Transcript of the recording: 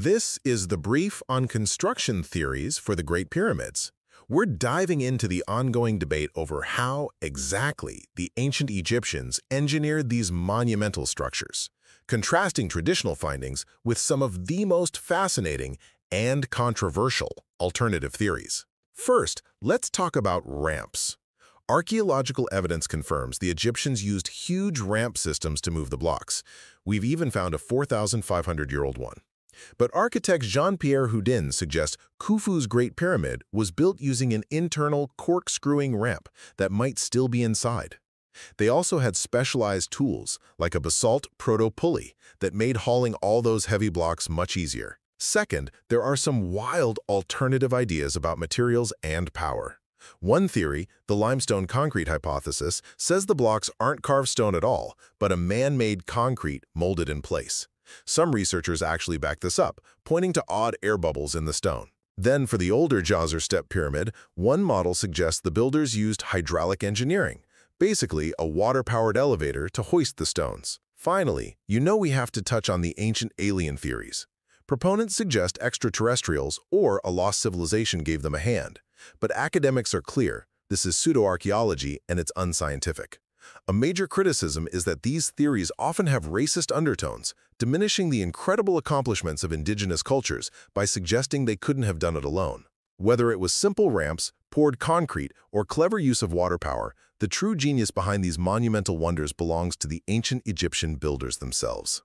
This is the brief on construction theories for the Great Pyramids. We're diving into the ongoing debate over how exactly the ancient Egyptians engineered these monumental structures, contrasting traditional findings with some of the most fascinating and controversial alternative theories. First, let's talk about ramps. Archaeological evidence confirms the Egyptians used huge ramp systems to move the blocks. We've even found a 4,500-year-old one. But architect Jean-Pierre Houdin suggests Khufu's Great Pyramid was built using an internal corkscrewing ramp that might still be inside. They also had specialized tools, like a basalt proto-pulley, that made hauling all those heavy blocks much easier. Second, there are some wild alternative ideas about materials and power. One theory, the limestone concrete hypothesis, says the blocks aren't carved stone at all, but a man-made concrete molded in place. Some researchers actually back this up, pointing to odd air bubbles in the stone. Then for the older Djoser step pyramid, one model suggests the builders used hydraulic engineering, basically a water-powered elevator to hoist the stones. Finally, you know we have to touch on the ancient alien theories. Proponents suggest extraterrestrials or a lost civilization gave them a hand. But academics are clear, this is pseudo-archaeology and it's unscientific. A major criticism is that these theories often have racist undertones, diminishing the incredible accomplishments of indigenous cultures by suggesting they couldn't have done it alone. Whether it was simple ramps, poured concrete, or clever use of water power, the true genius behind these monumental wonders belongs to the ancient Egyptian builders themselves.